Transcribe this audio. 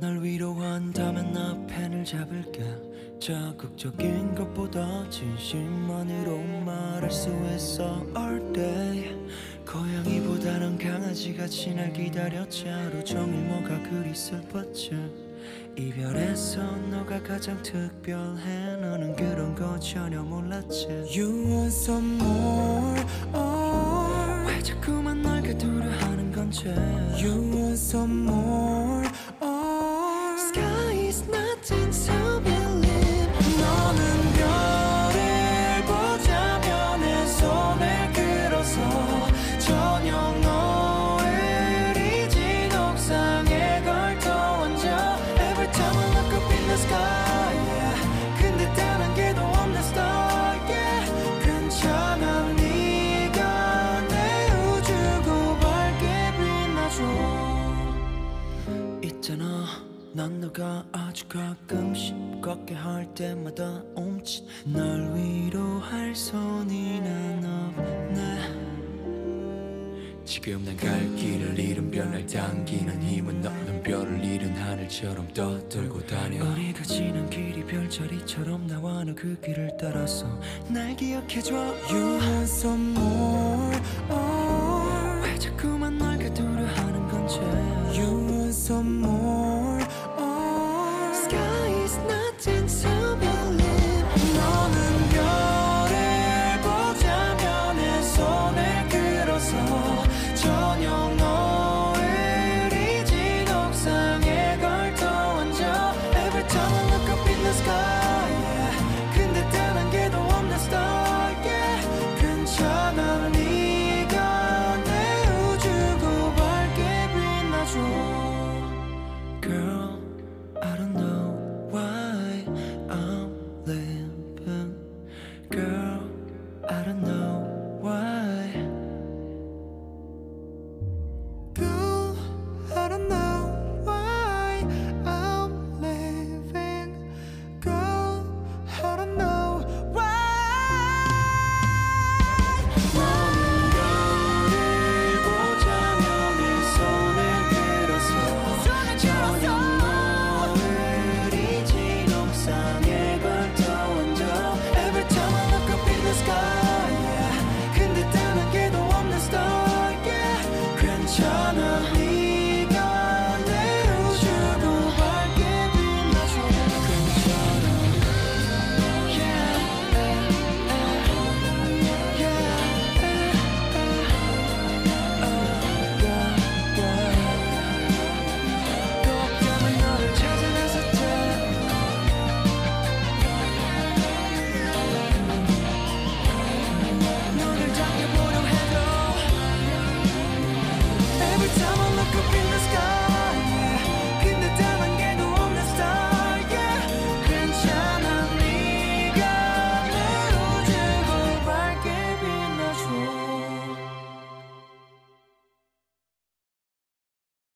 널 위로한다면 나 펜을 잡을게. 자극적인 것보다 진심만으로 말할 수 있어 all day. 고양이보다는 강아지가 지날 기다렸지. 하루 종일 뭐가 그리 슬펐지. 이별에서 너가 가장 특별해. 너는 그런 거 전혀 몰랐지. You want some more or? 왜 자꾸만 널 가두려 하는 건지. You want some more 난 너가 아주 가끔씩 걷게 할 때마다 움찔 널 위로할 손이 난 없네 지금 난 갈 길을 잃은 별날 당기는 힘은 너는 별을 잃은 하늘처럼 떠들고 다녀. 우리가 지난 길이 별자리처럼 나와 너 그 길을 따라서 날 기억해줘. You want some more or 왜 자꾸만 널 가두려 하는 건지. You want some more 세상에